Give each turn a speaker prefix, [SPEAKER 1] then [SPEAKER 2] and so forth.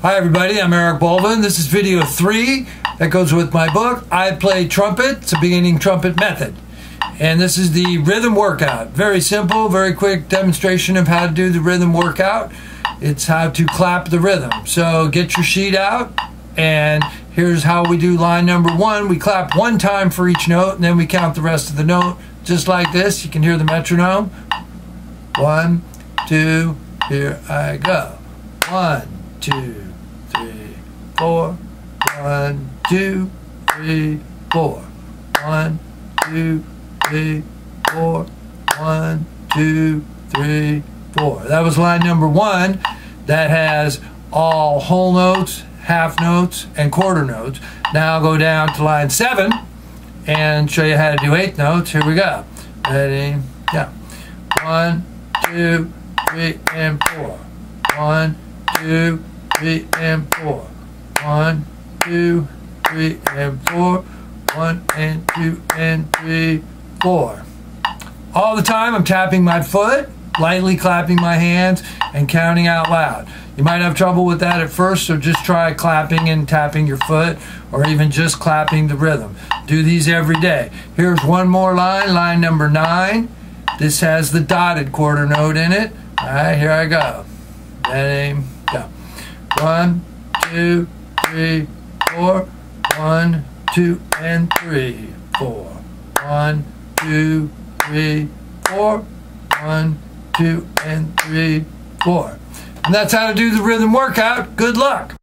[SPEAKER 1] Hi everybody, I'm Eric Bolvin. This is video three that goes with my book, I Play Trumpet. It's a beginning trumpet method. And this is the rhythm workout. Very simple, very quick demonstration of how to do the rhythm workout. It's how to clap the rhythm. So get your sheet out and here's how we do line number one. We clap one time for each note and then we count the rest of the note just like this. You can hear the metronome. One, two, here I go. One, two, three, four. One, two, three, four. One, two, three, four. One, two, three, four. That was line number one. That has all whole notes, half notes, and quarter notes. Now I'll go down to line seven and show you how to do eighth notes. Here we go. Ready? Yeah. One, two, three, and four. One, two, three, and four. One, two, three, and four. One, and two, and three, four. All the time I'm tapping my foot, lightly clapping my hands, and counting out loud. You might have trouble with that at first, so just try clapping and tapping your foot, or even just clapping the rhythm. Do these every day. Here's one more line, line number nine. This has the dotted quarter note in it. All right, here I go. Ready, go. One, two, three, four. One, two, and three, four. One, two, three, four. One, two, and three, four. And that's how to do the rhythm workout. Good luck.